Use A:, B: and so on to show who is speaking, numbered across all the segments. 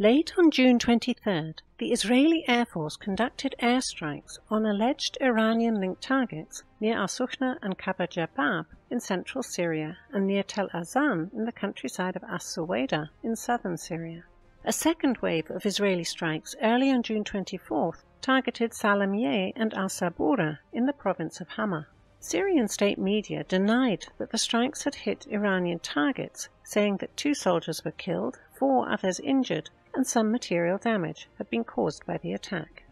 A: Late on June 23rd, the Israeli Air Force conducted airstrikes on alleged Iranian linked targets near Al Sukhna and Qabr Jabab in central Syria and near Tel Azan in the countryside of As Suwaida in southern Syria. A second wave of Israeli strikes early on June 24th targeted Salamieh and Al Sabura in the province of Hama. Syrian state media denied that the strikes had hit Iranian targets, saying that two soldiers were killed, four others injured, and some material damage had been caused by the attack.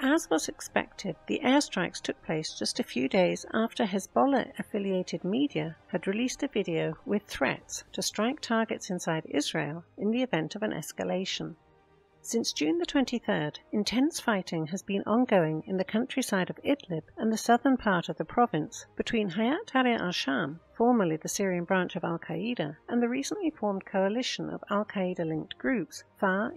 A: As was expected, the airstrikes took place just a few days after Hezbollah affiliated media had released a video with threats to strike targets inside Israel in the event of an escalation. Since June the 23rd, intense fighting has been ongoing in the countryside of Idlib and the southern part of the province between Hayat Tahrir al-Sham, formerly the Syrian branch of al-Qaeda, and the recently formed coalition of al-Qaeda-linked groups Fa'a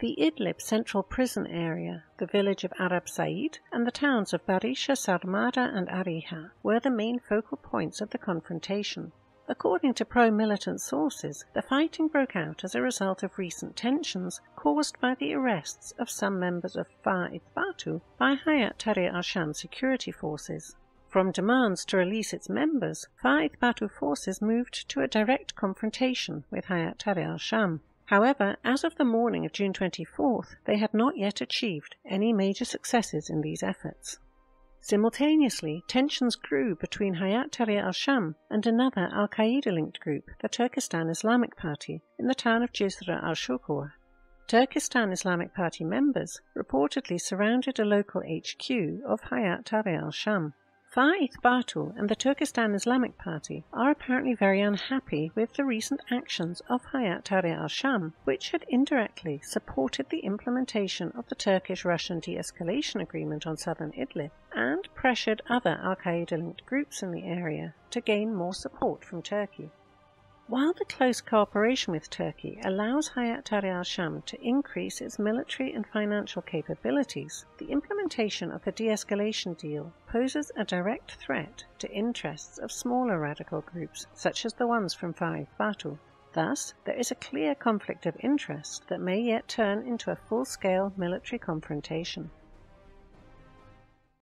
A: The Idlib central prison area, the village of Arab Said, and the towns of Barisha, Sarmada, and Ariha were the main focal points of the confrontation. According to pro militant sources, the fighting broke out as a result of recent tensions caused by the arrests of some members of Fa Ithbatu by Hayat Tahrir al Sham security forces. From demands to release its members, Fa Ithbatu forces moved to a direct confrontation with Hayat Tahrir al Sham. However, as of the morning of June 24th, they had not yet achieved any major successes in these efforts. Simultaneously, tensions grew between Hayat Tahrir al-Sham and another al-Qaeda-linked group, the Turkestan Islamic Party, in the town of Jisr al-Shughur. Turkestan Islamic Party members reportedly surrounded a local HQ of Hayat Tahrir al-Sham. Fa Ithbatu and the Turkestan Islamic Party are apparently very unhappy with the recent actions of Hayat Tahrir al-Sham, which had indirectly supported the implementation of the Turkish-Russian de-escalation agreement on southern Idlib and pressured other al-Qaeda-linked groups in the area to gain more support from Turkey. While the close cooperation with Turkey allows Hayat Tahrir al-Sham to increase its military and financial capabilities, the implementation of the de-escalation deal poses a direct threat to interests of smaller radical groups such as the ones from Fa Ithbatu. Thus, there is a clear conflict of interest that may yet turn into a full-scale military confrontation.